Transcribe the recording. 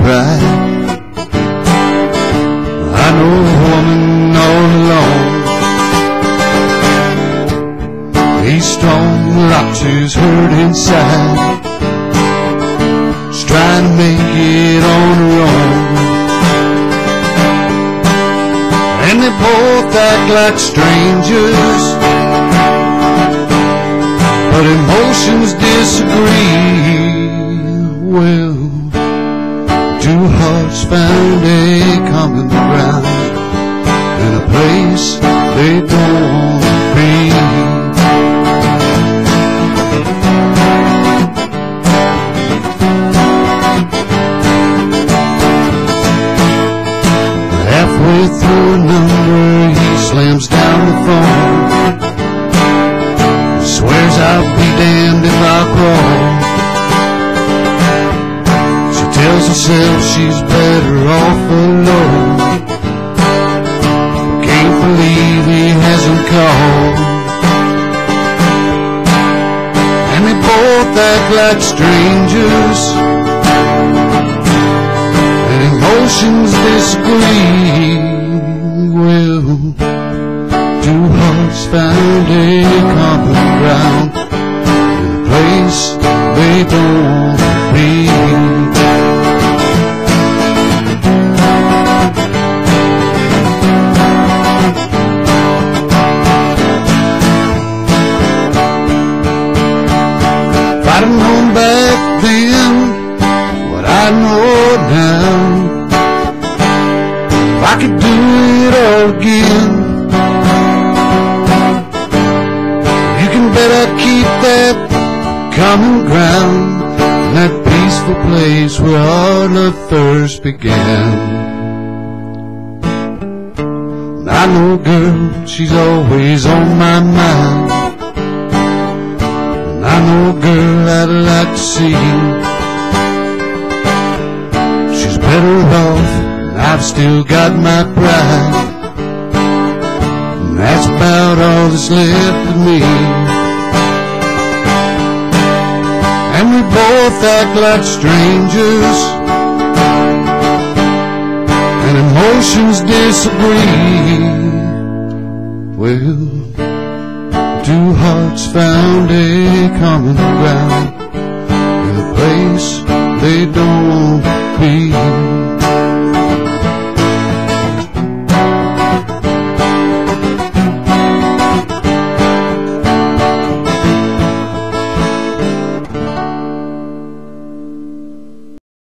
pride. I know a woman all alone. He's strong, lots his hurt inside. She's trying to make it on her own. And they both act like strangers. But emotions disagree. Well, two hearts found a common ground in a place they don't want be. Halfway through a number, he slams down the phone. Herself she's better off alone. Can't believe he hasn't called. And they both act like strangers. And emotions disagree. Well, two hearts found a common ground in a place they don't be. I could do it all again. You can bet I'd keep that common ground that peaceful place where our love first began. I know, girl, she's always on my mind. And I know, girl, I'd like to see she's better off, I've still got my pride. And that's about all that's left of me. And we both act like strangers. And emotions disagree. Well, two hearts found a common ground